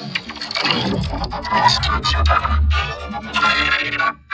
Thank you.